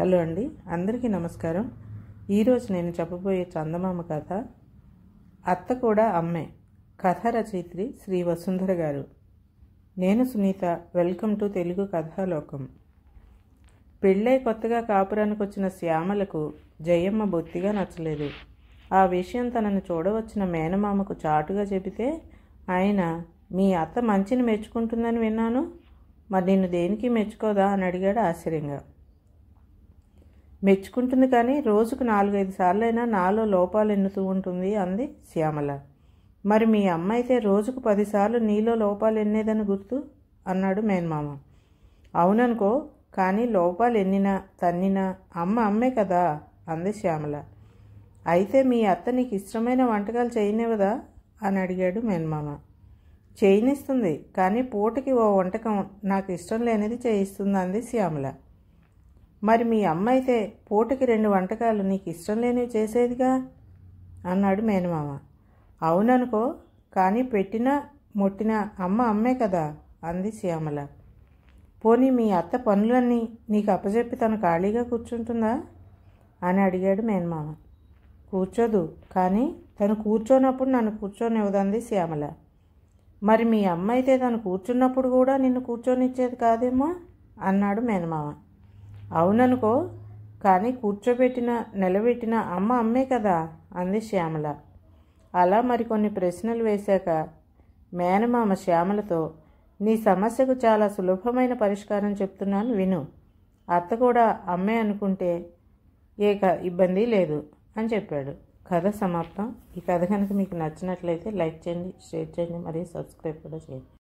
Hello అండి అందరికీ నమస్కారం. ఈరోజు నేను చెప్పబోయే చందమామ కథ అత్త కూడా అమ్మే కథ రచయిత్రి శ్రీ వసుంధర గారు. నేను సునీత వెల్కమ్ టు తెలుగు కథాలోకం. పెళ్ళై కొత్తగా కాపురానికి వచ్చిన శ్యామలకు జయమ్మ బొత్తిగా నచ్చలేదు. ఆ విషయం తనను చూడవచ్చిన మేనమామకు చాటుగా చెబితే ఆయన మీ అత్త మంచిని మెచ్చుకుంటుందని విన్నాను. మరి నిన్ను దేనికి మెచ్చుకోదా? అని అడిగాడు ఆశ్చర్యంగా. మెచ్చుకుంటుంది కానీ రోజుకు నాలుగైదు సార్లైనా నాలో లోపాలు ఎన్నుతూ ఉంటుంది అంది శ్యామల. మరి మీ అమ్మ అయితే రోజుకు పదిసార్లు నీలో లోపాలు ఎన్నేదని గుర్తు? అన్నాడు మేనమామ. అవుననుకో కానీ లోపాలు ఎన్నినా తన్నినా అమ్మ అమ్మే కదా అంది శ్యామల. అయితే మీ అత్త నీకు ఇష్టమైన వంటకాలు చేయనివదా అని అడిగాడు మేనమామ. చేయనిస్తుంది కానీ పూటకి ఓ వంటకం నాకు ఇష్టం లేనిది చేయిస్తుంది అంది శ్యామల. మరి మీ అమ్మ అయితే పూటకి రెండు వంటకాలు నీకు ఇష్టం లేనివి చేసేదిగా? అన్నాడు మేనమామ. అవుననుకో కానీ పెట్టినా ముట్టినా అమ్మ అమ్మే కదా అంది శ్యామల. పోనీ మీ అత్త పనులన్నీ నీకు అప్పచెప్పి తను ఖాళీగా కూర్చుంటుందా? అని అడిగాడు మేనమామ. కూర్చోదు కానీ తను కూర్చోనప్పుడు నన్ను కూర్చోనివ్వదంది శ్యామల. మరి మీ అమ్మ అయితే తను కూర్చున్నప్పుడు కూడా నిన్ను కూర్చొనిచ్చేది కాదేమో? అన్నాడు మేనమామ. అవుననుకో కానీ కూర్చోబెట్టిన నిలబెట్టిన అమ్మ అమ్మే కదా అంది శ్యామల. అలా మరికొన్ని ప్రశ్నలు వేశాక మేనమామ శ్యామలతో నీ సమస్యకు చాలా సులభమైన పరిష్కారం చెప్తున్నాను విను. అత్త కూడా అమ్మే అనుకుంటే ఏ క- ఇబ్బంది లేదు అని చెప్పాడు. కథ సమాప్తం. ఈ కథ కనుక మీకు నచ్చినట్లయితే లైక్ చేయండి షేర్ చేయండి మరియు సబ్స్క్రైబ్ కూడా చేయండి.